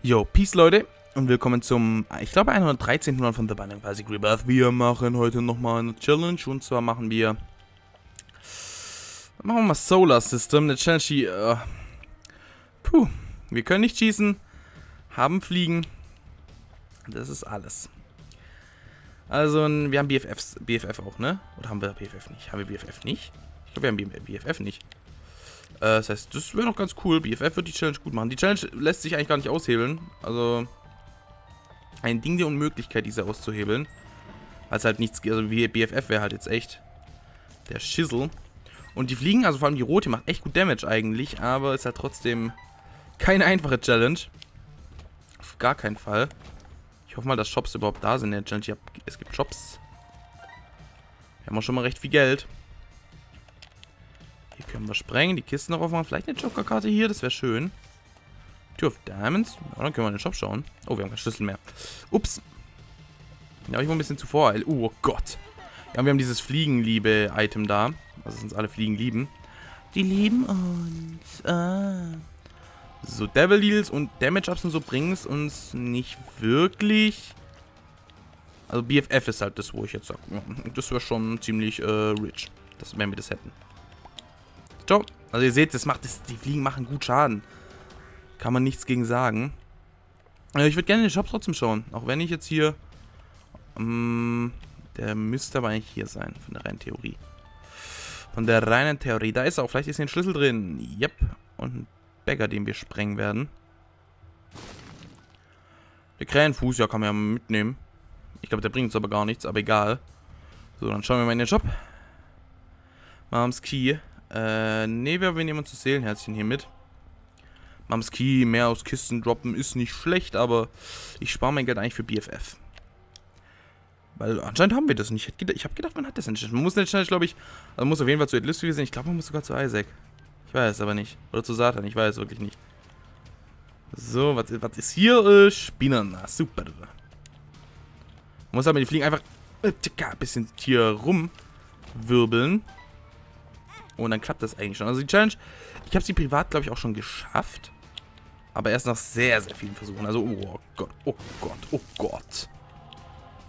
Yo, Peace Leute und willkommen zum, ich glaube 113. Mal von The Binding Isaac Rebirth. Wir machen heute nochmal eine Challenge und zwar machen wir, machen wir mal Solar System, eine Challenge, die, äh, puh, wir können nicht schießen, haben Fliegen, das ist alles. Also, wir haben BFFs, BFF auch, ne? Oder haben wir BFF nicht? Haben wir BFF nicht? Ich glaube, wir haben BFF nicht. Äh, das heißt, das wäre noch ganz cool. BFF wird die Challenge gut machen. Die Challenge lässt sich eigentlich gar nicht aushebeln. Also, ein Ding der Unmöglichkeit, diese auszuhebeln. Es halt nichts, also wie BFF wäre halt jetzt echt der Schissel. Und die Fliegen, also vor allem die rote, macht echt gut Damage eigentlich, aber ist halt trotzdem keine einfache Challenge. Auf gar keinen Fall. Ich hoffe mal, dass Shops überhaupt da sind in der Challenge. Hab, es gibt Shops. Wir haben auch schon mal recht viel Geld. Hier können wir sprengen, die Kisten noch aufmachen. Vielleicht eine Joker-Karte hier, das wäre schön. Tür of Diamonds. Ja, dann können wir in den Shop schauen. Oh, wir haben keinen Schlüssel mehr. Ups. Ja, ich war ein bisschen zuvor. Oh Gott. Ja, wir haben dieses Fliegenliebe-Item da. Also uns alle Fliegen lieben. Die lieben uns. Ah. So, Devil Deals und Damage-Ups und so bringen es uns nicht wirklich. Also BFF ist halt das, wo ich jetzt sage. Das wäre schon ziemlich äh, rich. Das, wenn wir das hätten. So, also ihr seht, das macht das, die Fliegen machen gut Schaden. Kann man nichts gegen sagen. Ich würde gerne in den Shop trotzdem schauen. Auch wenn ich jetzt hier... Ähm, der müsste aber eigentlich hier sein, von der reinen Theorie. Von der reinen Theorie. Da ist er auch. Vielleicht ist hier ein Schlüssel drin. Yep. Und ein Bagger, den wir sprengen werden. Der Krähenfuß, ja, kann man ja mitnehmen. Ich glaube, der bringt uns aber gar nichts, aber egal. So, dann schauen wir mal in den Shop. Moms Key. Äh, ne, wir nehmen uns das Seelenherzchen hier mit. Mams Key, mehr aus Kisten droppen ist nicht schlecht, aber ich spare mein Geld eigentlich für BFF. Weil anscheinend haben wir das nicht. Ich habe gedacht, man hat das nicht. Man muss nicht, glaube ich, also man muss auf jeden Fall zu Edlisty sehen. Ich glaube, man muss sogar zu Isaac. Ich weiß aber nicht. Oder zu Satan, ich weiß wirklich nicht. So, was, was ist hier? Äh, Spinnen. Super. Man muss aber die Fliegen einfach äh, ein bisschen hier rumwirbeln. Und dann klappt das eigentlich schon. Also die Challenge, ich habe sie privat, glaube ich, auch schon geschafft. Aber erst nach sehr, sehr vielen Versuchen. Also, oh Gott, oh Gott, oh Gott.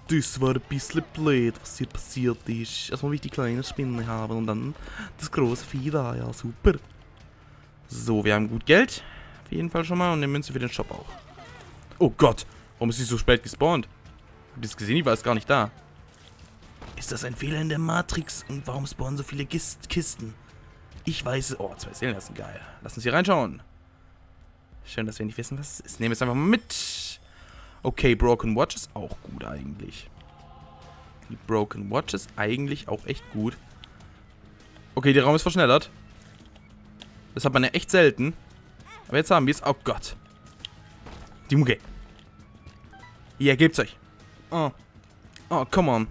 Das war ein bisschen blöd, was hier passiert ist. Erstmal will ich die kleine Spinne haben und dann das große Vieh da. Ja, super. So, wir haben gut Geld. Auf jeden Fall schon mal. Und eine Münze für den Shop auch. Oh Gott, warum ist sie so spät gespawnt? Habt ihr es gesehen? Die war jetzt gar nicht da. Ist das ein Fehler in der Matrix? Und warum spawnen so viele Kisten? Ich weiß es. Oh, zwei Seelen, das sind geil. Lass uns hier reinschauen. Schön, dass wir nicht wissen, was es ist. Nehmen wir es einfach mal mit. Okay, Broken Watch ist auch gut eigentlich. Die Broken Watch ist eigentlich auch echt gut. Okay, der Raum ist verschnellert. Das hat man ja echt selten. Aber jetzt haben wir es. Oh Gott. Die Mucke. Hier, gebt's euch. Oh. Oh, come on.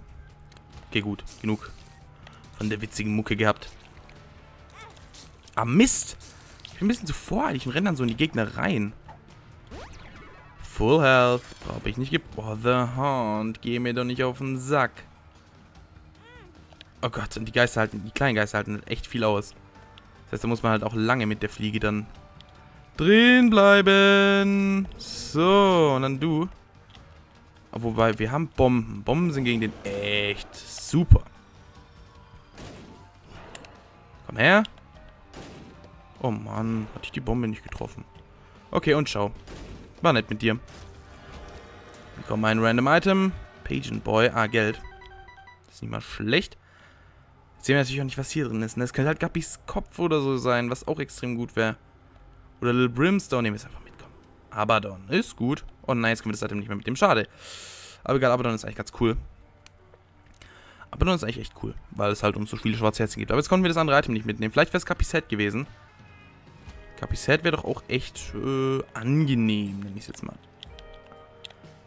Okay, gut. Genug von der witzigen Mucke gehabt. Ah, Mist. Ich bin ein bisschen zu voreilig und renne dann so in die Gegner rein. Full Health. Brauche ich nicht gebother. Und geh mir doch nicht auf den Sack. Oh Gott, und die Geister halten, die kleinen Geister halten echt viel aus. Das heißt, da muss man halt auch lange mit der Fliege dann drin bleiben. So, und dann du. Wobei, wir haben Bomben. Bomben sind gegen den echt super. Komm her. Oh Mann, hatte ich die Bombe nicht getroffen. Okay, und schau. War nett mit dir. Bekommen ein Random Item. Pageant Boy. Ah, Geld. Das ist nicht mal schlecht. Jetzt sehen wir natürlich auch nicht, was hier drin ist. Ne? Das könnte halt Gappis Kopf oder so sein, was auch extrem gut wäre. Oder Little Brimstone. Nehmen wir es einfach mitkommen. Abaddon. Ist gut. Oh nein, jetzt können wir das Item nicht mehr mit dem. Schade. Aber egal, Abaddon ist eigentlich ganz cool. Abaddon ist eigentlich echt cool, weil es halt uns so viele schwarze Herzen gibt. Aber jetzt konnten wir das andere Item nicht mitnehmen. Vielleicht wäre es Capiset gewesen. Capiset wäre doch auch echt äh, angenehm, nenne ich es jetzt mal.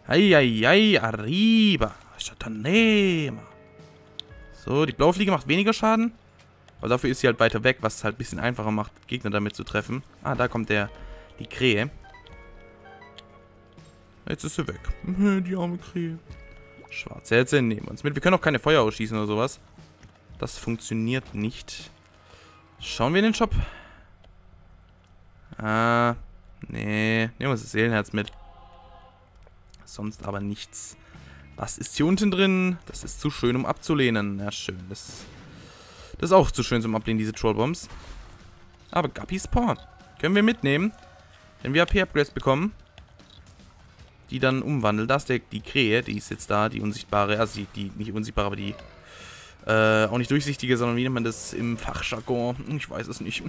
Eieiei, arriba. Chatanema. So, die blaue Fliege macht weniger Schaden. Aber dafür ist sie halt weiter weg, was es halt ein bisschen einfacher macht, Gegner damit zu treffen. Ah, da kommt der, die Krähe. Jetzt ist sie weg. Die arme Krähe. Schwarze Herze nehmen wir uns mit. Wir können auch keine Feuer ausschießen oder sowas. Das funktioniert nicht. Schauen wir in den Shop. Ah, nee. Nehmen wir das Seelenherz mit. Sonst aber nichts. Was ist hier unten drin? Das ist zu schön, um abzulehnen. Ja, schön. Das, das ist auch zu schön zum Ablehnen, diese Trollbombs. Aber Guppies Paw. Können wir mitnehmen. Wenn wir AP-Upgrades bekommen, die dann umwandeln. Da ist der, die Krähe, die ist jetzt da, die unsichtbare, also die, die nicht unsichtbare, aber die äh, auch nicht durchsichtige, sondern wie nennt man das im Fachjargon? Ich weiß es nicht.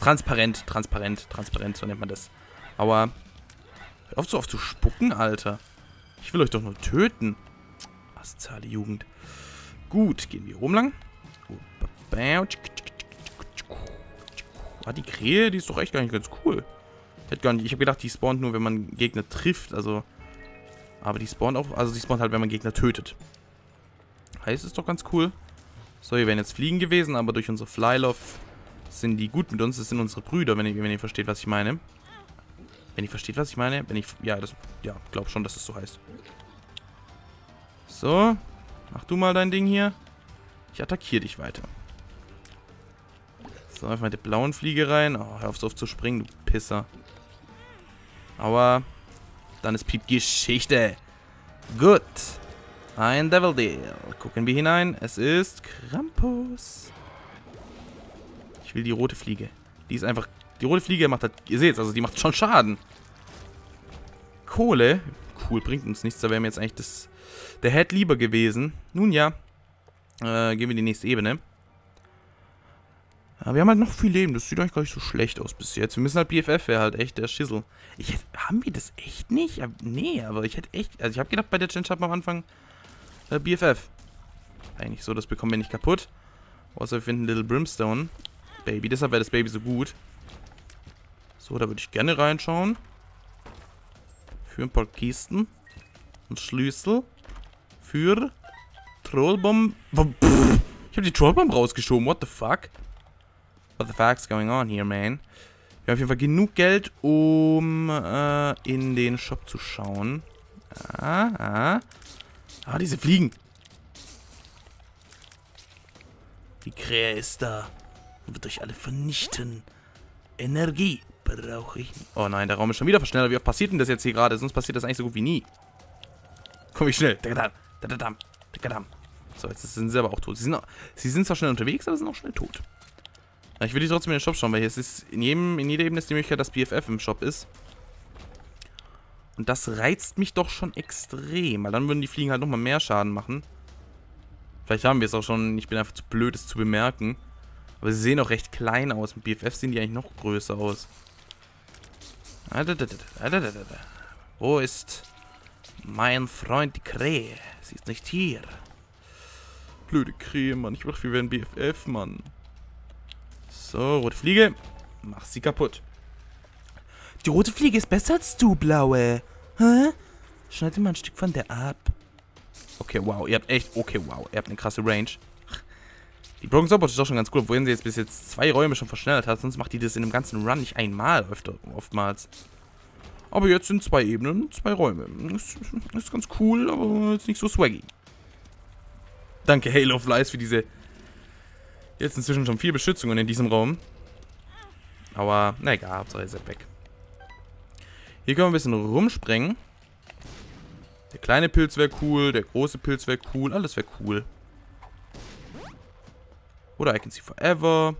transparent, transparent, transparent, so nennt man das. Aber hör auf so oft zu spucken, Alter. Ich will euch doch nur töten. Was zahle Jugend. Gut, gehen wir oben lang. Ah, die Krähe, die ist doch echt gar nicht ganz cool. Hätte gar nicht, ich habe gedacht, die spawnt nur, wenn man Gegner trifft. Also, aber die spawnt auch, also die spawnt halt, wenn man Gegner tötet. Heißt es doch ganz cool. So, hier wären jetzt Fliegen gewesen, aber durch unsere Flyloff sind die gut mit uns. Das sind unsere Brüder, wenn ihr, wenn ihr versteht, was ich meine. Wenn ihr versteht, was ich meine. Wenn ich, ja, das, ja, glaub schon, dass es das so heißt. So, mach du mal dein Ding hier. Ich attackiere dich weiter. So, einfach mit der blauen Fliege rein. Oh, hör auf so oft zu springen, du Pisser. Aber dann ist Piep Geschichte. Gut. Ein Devil Deal. Gucken wir hinein. Es ist Krampus. Ich will die rote Fliege. Die ist einfach... Die rote Fliege macht halt... Ihr seht also die macht schon Schaden. Kohle. Cool, bringt uns nichts. Da wäre mir jetzt eigentlich das... Der Head lieber gewesen. Nun ja. Äh, gehen wir in die nächste Ebene. Aber wir haben halt noch viel Leben. Das sieht eigentlich gar nicht so schlecht aus bis jetzt. Wir müssen halt BFF, wäre halt echt der Schissel. Ich hätte, haben wir das echt nicht? Nee, aber ich hätte echt... Also ich habe gedacht, bei der Challenge hat man am Anfang äh, BFF. Eigentlich so, das bekommen wir nicht kaputt. Außer wir finden Little Brimstone. Baby, deshalb wäre das Baby so gut. So, da würde ich gerne reinschauen. Für ein paar Kisten. Und Schlüssel. Für Trollbomb... Ich habe die Trollbomb rausgeschoben. What the fuck? What the fuck's going on here, man? Wir haben auf jeden Fall genug Geld, um äh, in den Shop zu schauen. Ah, ah. Ah, diese Fliegen. Die Krähe ist da. Und wird euch alle vernichten. Energie brauche ich nicht. Oh nein, der Raum ist schon wieder verschneller. Wie oft passiert denn das jetzt hier gerade? Sonst passiert das eigentlich so gut wie nie. Komm ich schnell. So, jetzt sind sie aber auch tot. Sie sind, sie sind zwar schnell unterwegs, aber sind auch schnell tot. Ich will die trotzdem in den Shop schauen, weil hier ist in, jedem, in jeder Ebene ist die Möglichkeit, dass BFF im Shop ist. Und das reizt mich doch schon extrem, weil dann würden die Fliegen halt nochmal mehr Schaden machen. Vielleicht haben wir es auch schon, ich bin einfach zu blöd, es zu bemerken. Aber sie sehen auch recht klein aus. Mit BFF sehen die eigentlich noch größer aus. Wo ist mein Freund die Krähe? Sie ist nicht hier. Blöde Krähe, Mann. Ich dachte, wir wären BFF, Mann. So, rote Fliege. Mach sie kaputt. Die rote Fliege ist besser als du, blaue. Hä? Schneid dir mal ein Stück von der ab. Okay, wow. Ihr habt echt... Okay, wow. Ihr habt eine krasse Range. Die Broken Swordwatch ist doch schon ganz cool, wohin sie jetzt bis jetzt zwei Räume schon verschnellert hat. Sonst macht die das in dem ganzen Run nicht einmal öfter, oftmals. Aber jetzt sind zwei Ebenen, zwei Räume. Das ist ganz cool, aber jetzt nicht so swaggy. Danke Halo Flies für diese Jetzt inzwischen schon vier Beschützungen in diesem Raum. Aber, na egal, Hauptsache ihr seid weg. Hier können wir ein bisschen rumsprengen. Der kleine Pilz wäre cool, der große Pilz wäre cool, alles wäre cool. Oder I can see forever.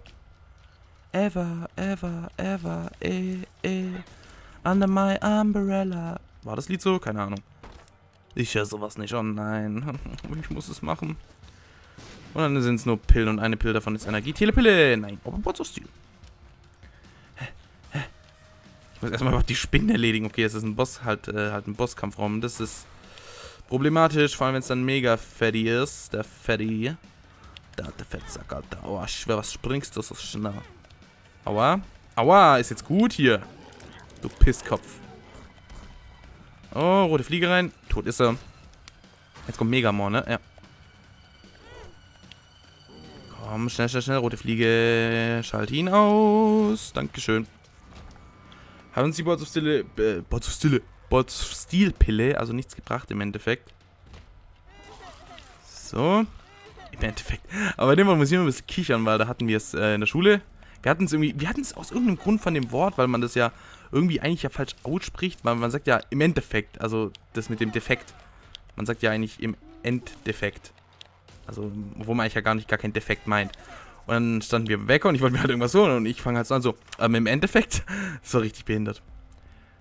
Ever, ever, ever, eh, eh. Under my umbrella. War das Lied so? Keine Ahnung. Ich höre sowas nicht. Oh nein. Ich muss es machen. Und dann sind es nur Pillen und eine Pille davon ist Energie. Telepille! Nein, aber Bots of Steel. Ich muss erstmal die Spinnen erledigen. Okay, es ist ein Boss, halt, äh, halt ein Bosskampfraum. Das ist problematisch, vor allem wenn es dann mega fatty ist. Der Fatty. Da, der Fettsack, Alter. Aua, schwer, was springst du so schnell? Aua. Aua, ist jetzt gut hier. Du Pisskopf. Oh, rote Fliege rein. Tot ist er. Jetzt kommt Megamon, ne? Ja. Komm, schnell, schnell, schnell. Rote Fliege. Schalt ihn aus. Dankeschön. Hat uns die Bots of Stille, äh, Bots of Stille, Bots of Steel Pille, also nichts gebracht im Endeffekt. So. Im Endeffekt. Aber in dem Fall muss ich immer ein bisschen kichern, weil da hatten wir es äh, in der Schule. Wir hatten es irgendwie, wir hatten es aus irgendeinem Grund von dem Wort, weil man das ja irgendwie eigentlich ja falsch ausspricht, weil man sagt ja im Endeffekt, also das mit dem Defekt. Man sagt ja eigentlich im Enddefekt. Also, wo man eigentlich ja gar nicht gar kein Defekt meint. Und dann standen wir weg und ich wollte mir halt irgendwas holen und ich fange halt so an so, ähm, im Endeffekt, war richtig behindert.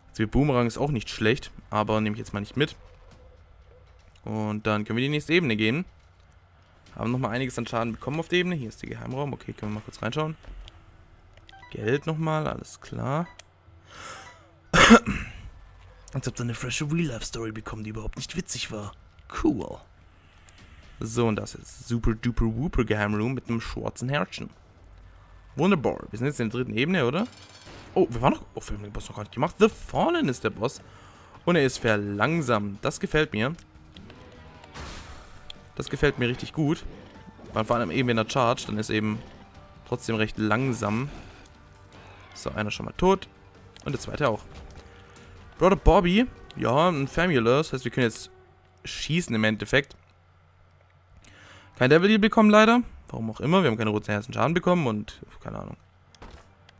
Also, Boomerang ist auch nicht schlecht, aber nehme ich jetzt mal nicht mit. Und dann können wir die nächste Ebene gehen. Haben nochmal einiges an Schaden bekommen auf der Ebene. Hier ist der Geheimraum. Okay, können wir mal kurz reinschauen. Geld nochmal, alles klar. Als ob da eine frische Real-Life-Story bekommen, die überhaupt nicht witzig war. Cool. So, und das ist Super Duper Wooper Geheimroom mit einem schwarzen Herzchen. Wunderbar. Wir sind jetzt in der dritten Ebene, oder? Oh, wir waren noch... Oh, wir haben den Boss noch gar nicht gemacht. The Fallen ist der Boss. Und er ist verlangsamt. Das gefällt mir. Das gefällt mir richtig gut. Weil vor allem eben, wenn er charged, dann ist eben trotzdem recht langsam. So, einer schon mal tot. Und der zweite auch. Brother Bobby. Ja, ein Famulus. Das heißt, wir können jetzt schießen im Endeffekt. Kein Devil Deal bekommen leider. Warum auch immer. Wir haben keine roten Herzen Schaden bekommen und keine Ahnung.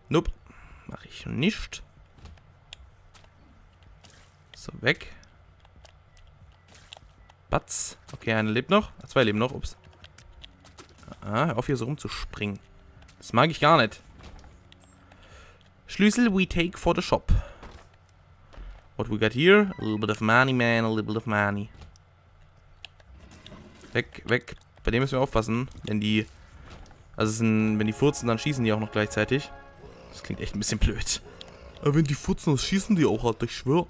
Nope. Mache ich nicht. So, weg. Batz. Okay, einer lebt noch. Zwei leben noch. Ups. Ah, hör auf hier so rumzuspringen. Das mag ich gar nicht. Schlüssel we take for the shop. What we got here? A little bit of money, man. A little bit of money. Weg, weg. Bei dem müssen wir aufpassen. Wenn die... Also sind, wenn die furzen, dann schießen die auch noch gleichzeitig. Das klingt echt ein bisschen blöd. Aber wenn die furzen, dann schießen die auch halt, ich schwör.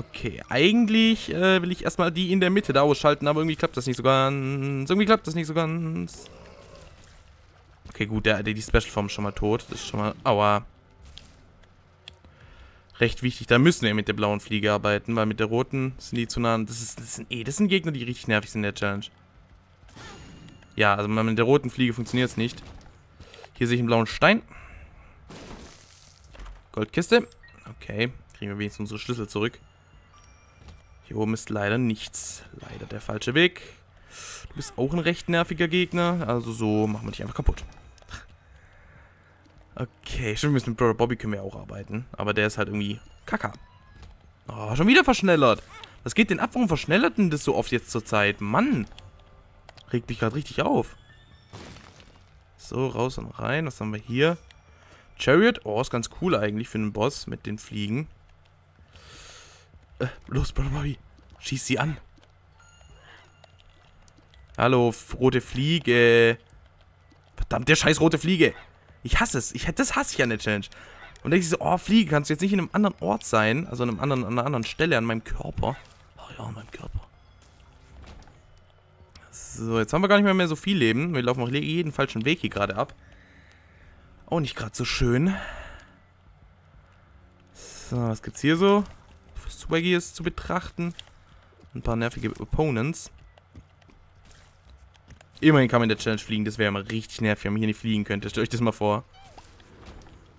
Okay, eigentlich äh, will ich erstmal die in der Mitte da ausschalten, aber irgendwie klappt das nicht so ganz. Irgendwie klappt das nicht so ganz. Okay, gut, der, der die Special-Form ist schon mal tot. Das ist schon mal... Aua. Recht wichtig. Da müssen wir mit der blauen Fliege arbeiten, weil mit der roten sind die zu nah... Das, ist, das, sind, eh, das sind Gegner, die richtig nervig sind in der Challenge. Ja, also mit der roten Fliege funktioniert es nicht. Hier sehe ich einen blauen Stein. Goldkiste. Okay, kriegen wir wenigstens unsere Schlüssel zurück. Hier oben ist leider nichts. Leider der falsche Weg. Du bist auch ein recht nerviger Gegner. Also so machen wir dich einfach kaputt. Okay, stimmt, mit Brother Bobby können wir auch arbeiten. Aber der ist halt irgendwie kacke. Oh, schon wieder verschnellert. Was geht denn ab? Warum verschnellert denn das so oft jetzt zur Zeit? Mann. Regt mich gerade richtig auf. So, raus und rein. Was haben wir hier? Chariot. Oh, ist ganz cool eigentlich für einen Boss mit den Fliegen. Äh, los, Brother Bobby. Schieß sie an. Hallo, rote Fliege. Verdammt, der scheiß rote Fliege. Ich hasse es. Ich, das hasse ich an der Challenge. Und dann denke ich so, oh, Fliege, kannst du jetzt nicht in einem anderen Ort sein? Also an, einem anderen, an einer anderen Stelle an meinem Körper. Ach ja, an meinem Körper. So, jetzt haben wir gar nicht mehr, mehr so viel Leben. Wir laufen auch jeden falschen Weg hier gerade ab. Auch nicht gerade so schön. So, was gibt's hier so? Swaggies zu betrachten. Ein paar nervige Opponents. Immerhin kann man in der Challenge fliegen. Das wäre mal richtig nervig, wenn man hier nicht fliegen könnte. Stellt euch das mal vor.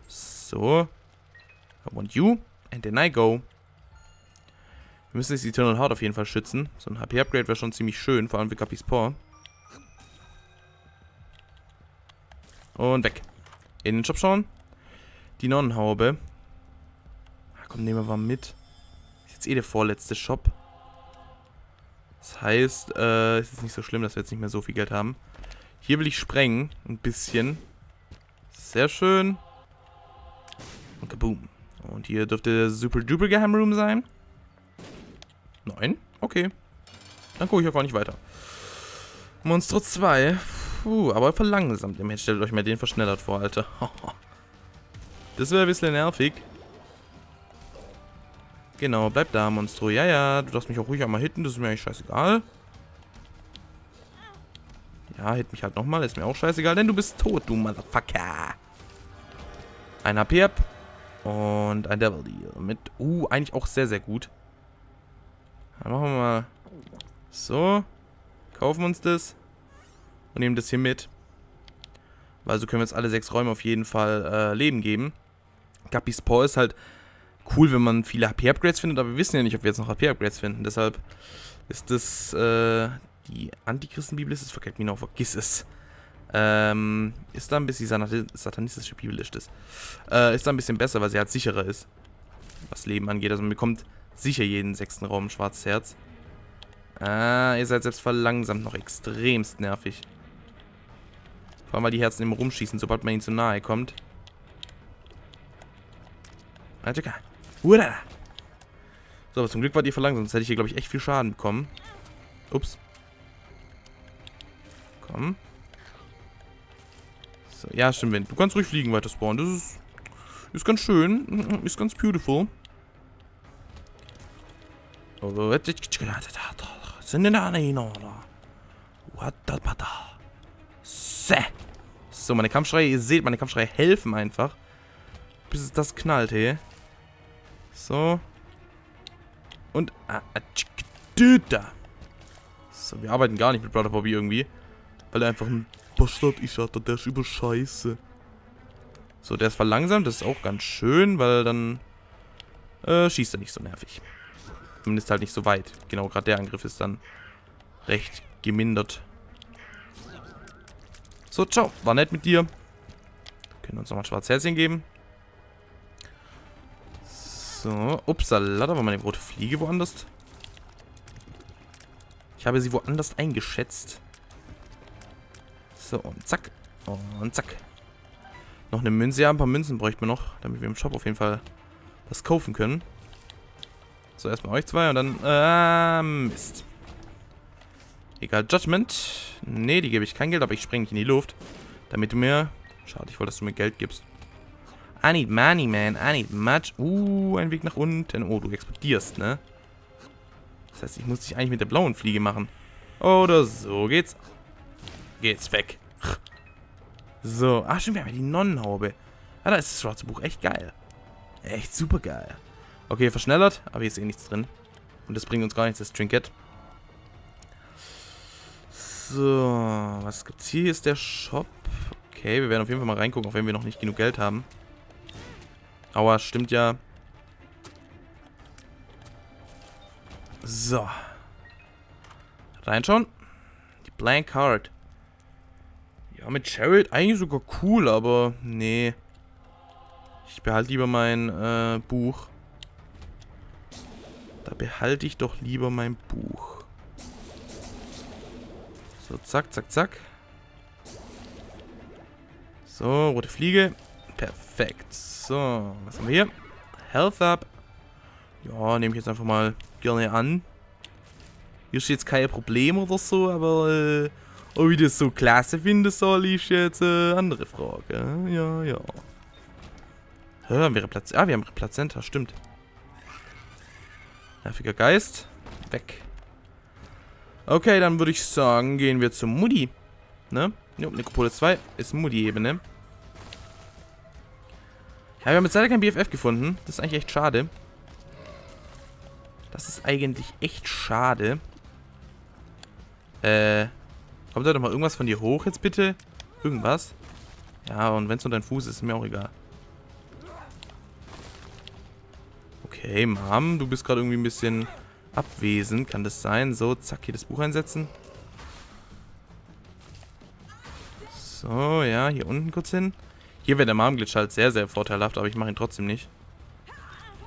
So. I want you. And then I go. Wir müssen das Eternal Heart auf jeden Fall schützen. So ein HP-Upgrade wäre schon ziemlich schön. Vor allem für Guppys Paw. Und weg. In den Shop schauen. Die Nonnenhaube. Ah, komm, nehmen wir mal mit jetzt eh der vorletzte Shop. Das heißt, äh, es ist nicht so schlimm, dass wir jetzt nicht mehr so viel Geld haben. Hier will ich sprengen. Ein bisschen. Sehr schön. Und kaboom. Und hier dürfte der Super Duper Geheimroom sein. Nein? Okay. Dann gucke ich auch gar nicht weiter. Monstro 2. Puh, aber verlangsamt. Jetzt stellt euch mal den verschnellert vor, Alter. das wäre ein bisschen nervig. Genau, bleib da, Monstro. Ja, ja, du darfst mich auch ruhig einmal hitten, das ist mir eigentlich scheißegal. Ja, hit mich halt nochmal, ist mir auch scheißegal, denn du bist tot, du Motherfucker. Ein HP ab. Und ein Devil Deal. Mit, uh, eigentlich auch sehr, sehr gut. Dann machen wir mal so. Kaufen uns das. Und nehmen das hier mit. Weil so können wir jetzt alle sechs Räume auf jeden Fall äh, Leben geben. Guppy's Paw ist halt cool, wenn man viele HP-Upgrades findet, aber wir wissen ja nicht, ob wir jetzt noch HP-Upgrades finden. Deshalb ist das, äh, die Antichristen-Bibel ist es, verkehrt mich noch, vergiss es. Ähm, ist da ein bisschen satanistische Bibel ist das. Äh, ist da ein bisschen besser, weil sie halt sicherer ist. Was Leben angeht. Also man bekommt sicher jeden sechsten Raum schwarzes Herz. Ah, ihr seid selbst verlangsamt noch extremst nervig. Vor allem, weil die Herzen immer rumschießen, sobald man ihnen zu nahe kommt. So, aber zum Glück war die verlangsamt, sonst hätte ich hier, glaube ich, echt viel Schaden bekommen. Ups. Komm. So, ja, stimmt, wenn. Du kannst ruhig fliegen weiter spawnen. Das ist, ist ganz schön. Ist ganz beautiful. Oh, so, meine Kampfschreie, ihr seht, meine Kampfschreie helfen einfach. Bis es das knallt, hey. So. Und. Ah, ah, so, wir arbeiten gar nicht mit Brother Bobby irgendwie. Weil er einfach ein Bastard ist, Alter. Der ist über Scheiße. So, der ist verlangsamt. Das ist auch ganz schön, weil dann äh, schießt er nicht so nervig. Zumindest halt nicht so weit. Genau, gerade der Angriff ist dann recht gemindert. So, ciao. War nett mit dir. Wir können uns nochmal ein schwarzes Herzchen geben. So, upsala, da war meine rote Fliege woanders. Ich habe sie woanders eingeschätzt. So, und zack. Und zack. Noch eine Münze. Ja, ein paar Münzen bräuchten wir noch, damit wir im Shop auf jeden Fall was kaufen können. So, erstmal euch zwei und dann... Äh, Mist. Egal, Judgment. Nee, die gebe ich kein Geld, aber ich springe nicht in die Luft. Damit du mir... Schade, ich wollte, dass du mir Geld gibst. I need money, man. I need much. Uh, ein Weg nach unten. Oh, du explodierst, ne? Das heißt, ich muss dich eigentlich mit der blauen Fliege machen. Oder so geht's. Geht's weg. So. Ach, stimmt, wir haben ja die Nonnenhaube. Ah, da ist das schwarze Buch. Echt geil. Echt super geil. Okay, verschnellert, aber hier ist eh nichts drin. Und das bringt uns gar nichts, das Trinket. So, was gibt's hier? Hier ist der Shop. Okay, wir werden auf jeden Fall mal reingucken, auch wenn wir noch nicht genug Geld haben. Aua, stimmt ja. So. Reinschauen. Die Blank Card. Ja, mit Chariot eigentlich sogar cool, aber nee. Ich behalte lieber mein äh, Buch. Da behalte ich doch lieber mein Buch. So, zack, zack, zack. So, rote Fliege. Perfekt. So, was haben wir hier? Health Up. Ja, nehme ich jetzt einfach mal gerne an. Hier steht jetzt kein Problem oder so, aber äh, ob ich das so klasse finde soll, ist jetzt äh, andere Frage. Ja, ja. Ja, haben wir Platz. Ah, wir haben Plazenta, stimmt. Nerviger Geist. Weg. Okay, dann würde ich sagen, gehen wir zum Mutti. Ne? Jo, Nekropole 2 ist Mutti-Ebene. Ja, wir haben jetzt leider kein BFF gefunden. Das ist eigentlich echt schade. Das ist eigentlich echt schade. Äh, kommt da doch mal irgendwas von dir hoch jetzt bitte? Irgendwas? Ja, und wenn es nur dein Fuß ist, ist mir auch egal. Okay, Mom, du bist gerade irgendwie ein bisschen abwesend. Kann das sein? So, zack, hier das Buch einsetzen. So, ja, hier unten kurz hin. Hier wäre der Mom-Glitch halt sehr, sehr vorteilhaft, aber ich mache ihn trotzdem nicht.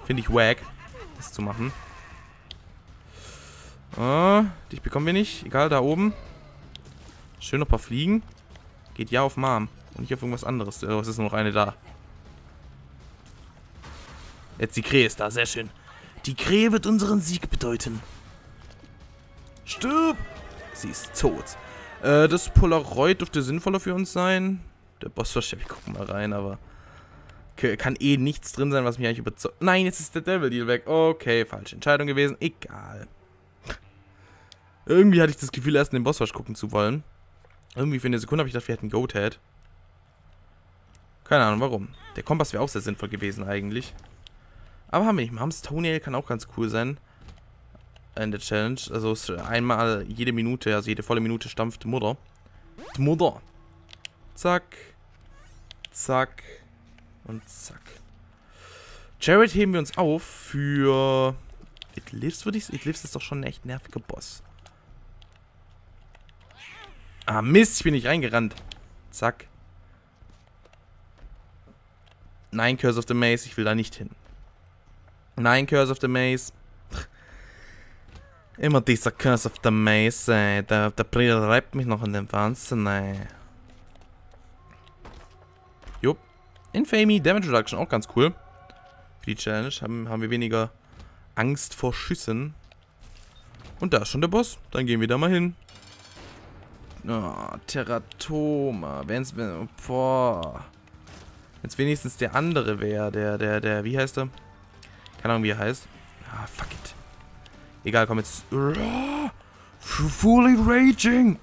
Finde ich wack, das zu machen. Oh, dich bekommen wir nicht. Egal, da oben. Schön noch ein paar Fliegen. Geht ja auf Mom. Und nicht auf irgendwas anderes. Oh, es ist nur noch eine da. Jetzt die Krähe ist da, sehr schön. Die Krähe wird unseren Sieg bedeuten. Stirb! Sie ist tot. Äh, das Polaroid dürfte sinnvoller für uns sein. Der Boss versteht, ich gucke mal rein, aber kann eh nichts drin sein, was mich eigentlich überzeugt. Nein, jetzt ist der Devil Deal weg. Okay, falsche Entscheidung gewesen. Egal. Irgendwie hatte ich das Gefühl, erst in den Bosswash gucken zu wollen. Irgendwie für eine Sekunde habe ich gedacht, wir hätten Goathead. Keine Ahnung, warum. Der Kompass wäre auch sehr sinnvoll gewesen eigentlich. Aber haben wir nicht. Mams Toenail kann auch ganz cool sein. In der Challenge. Also einmal jede Minute, also jede volle Minute stampft Mutter. Mutter. Zack. Zack. Und zack. Jared heben wir uns auf für... It Lives, würde ich. It Lives ist doch schon ein echt nerviger Boss. Ah, Mist, ich bin nicht reingerannt. Zack. Nein, Curse of the Maze, ich will da nicht hin. Nein, Curse of the Maze. Immer dieser Curse of the Maze, ey. Der, der Brill reibt mich noch in den Wahnsinn, ey. Infamy, Damage Reduction, auch ganz cool. Für die Challenge haben, haben wir weniger Angst vor Schüssen. Und da ist schon der Boss. Dann gehen wir da mal hin. Oh, Teratoma. Wenn, es wenigstens der andere wäre, der, der, der, wie heißt er? Keine Ahnung, wie er heißt. Ah, fuck it. Egal, komm jetzt. Fully Raging!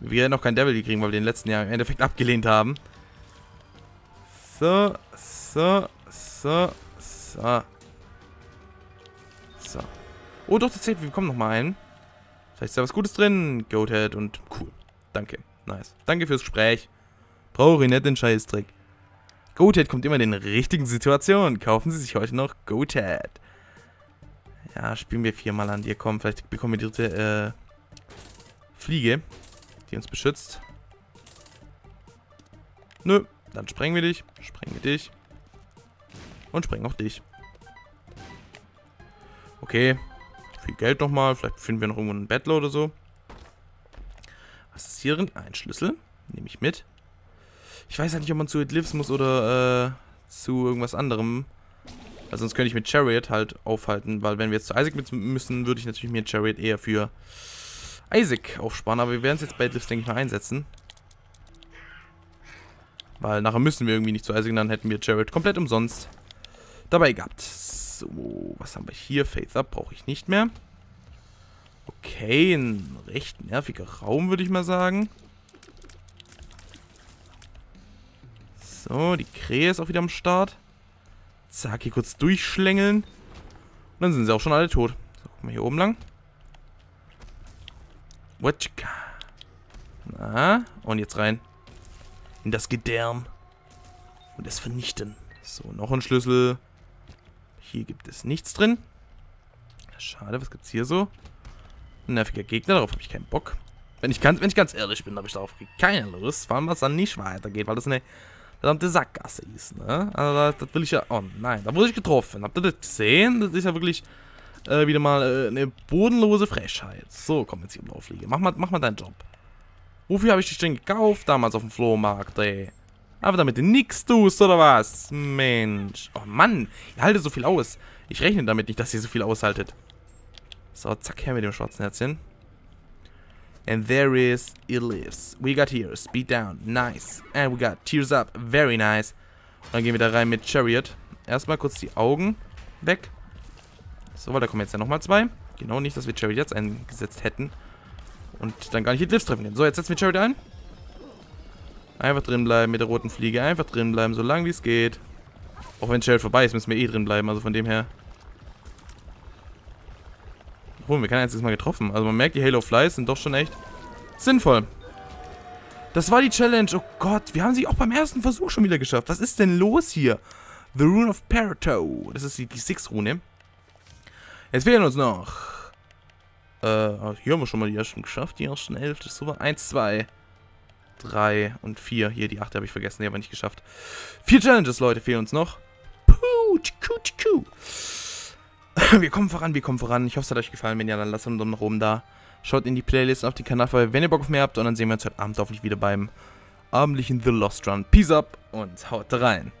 Wir werden noch kein Devil kriegen, weil wir den letzten Jahr im Endeffekt abgelehnt haben. So, so, so, so. So. Oh, doch, tatsächlich, wir bekommen noch mal einen. Vielleicht ist da was Gutes drin. Goathead und cool. Danke. Nice. Danke fürs Gespräch. Brauche ich nicht den Scheißdreck. Goathead kommt immer in den richtigen Situationen. Kaufen Sie sich heute noch Goathead. Ja, spielen wir viermal an dir. Komm, vielleicht bekommen wir die dritte äh, Fliege, die uns beschützt. Nö, dann sprengen wir dich. Sprengen wir dich. Und sprengen auch dich. Okay. Viel Geld nochmal. Vielleicht finden wir noch irgendwo einen Bettler oder so. Was ist hier drin? Ein Schlüssel. Nehme ich mit. Ich weiß halt nicht, ob man zu Eclipse muss oder äh, zu irgendwas anderem. Also sonst könnte ich mit Chariot halt aufhalten, weil wenn wir jetzt zu Isaac müssen, würde ich natürlich mir Chariot eher für Isaac aufsparen. Aber wir werden es jetzt bei Eclipse, denke ich mal, einsetzen. Weil nachher müssen wir irgendwie nicht zu Isaac, dann hätten wir Chariot komplett umsonst dabei gehabt. So, was haben wir hier? Faith Up brauche ich nicht mehr. Okay, ein recht nerviger Raum, würde ich mal sagen. So, die Krähe ist auch wieder am Start. Zack, hier kurz durchschlängeln. Und dann sind sie auch schon alle tot. So, gucken wir hier oben lang. Watschka. Na, und jetzt rein. In das Gedärm. Und es vernichten. So, noch ein Schlüssel. Hier gibt es nichts drin. Schade, was gibt's hier so? Ein nerviger Gegner, darauf habe ich keinen Bock. Wenn ich, ganz, wenn ich ganz ehrlich bin, habe ich darauf keine Lust. Vor allem, was dann nicht weitergeht, weil das eine verdammte Sackgasse ist, ne? Also das, das, will ich ja... Oh nein, da wurde ich getroffen. Habt ihr das gesehen? Das ist ja wirklich äh, wieder mal äh, eine bodenlose Frechheit. So, komm jetzt hier im Lauffliege. Mach mal, mach mal deinen Job. Wofür habe ich dich denn gekauft damals auf dem Flohmarkt, ey? Aber damit du nichts tust, oder was? Mensch. Oh Mann, ihr haltet so viel aus. Ich rechne damit nicht, dass ihr so viel aushaltet. So, zack, her mit dem schwarzen Herzchen. And there is lives. We got here. Speed down. Nice. And we got tears up. Very nice. Und dann gehen wir da rein mit Chariot. Erstmal kurz die Augen weg. So, weil da kommen jetzt ja nochmal zwei. Genau nicht, dass wir Chariot jetzt eingesetzt hätten. Und dann gar nicht die Lives treffen können. So, jetzt setzen wir Chariot ein. Einfach drin bleiben mit der roten Fliege. Einfach drin bleiben, so lange wie es geht. Auch wenn Chariot vorbei ist, müssen wir eh drin bleiben. Also von dem her. Obwohl, wir kein einziges Mal getroffen. Also man merkt, die Halo Flies sind doch schon echt sinnvoll. Das war die Challenge. Oh Gott, wir haben sie auch beim ersten Versuch schon wieder geschafft. Was ist denn los hier? The Rune of Parato. Das ist die, die Six-Rune. Jetzt fehlen uns noch. Äh, ah, hier haben wir schon mal die ersten geschafft. Die ersten elf. Das ist super. Eins, zwei, drei und vier. Hier, die achte habe ich vergessen. Die haben wir nicht geschafft. Vier Challenges, Leute, fehlen uns noch. Puh, tschku, tschku. wir kommen voran, wir kommen voran. Ich hoffe, es hat euch gefallen. Wenn ja, dann lasst einen Daumen nach oben da. Schaut in die Playlist auf den Kanal vorbei, wenn ihr Bock auf mehr habt. Und dann sehen wir uns heute Abend hoffentlich wieder beim abendlichen The Lost Run. Peace up und haut rein.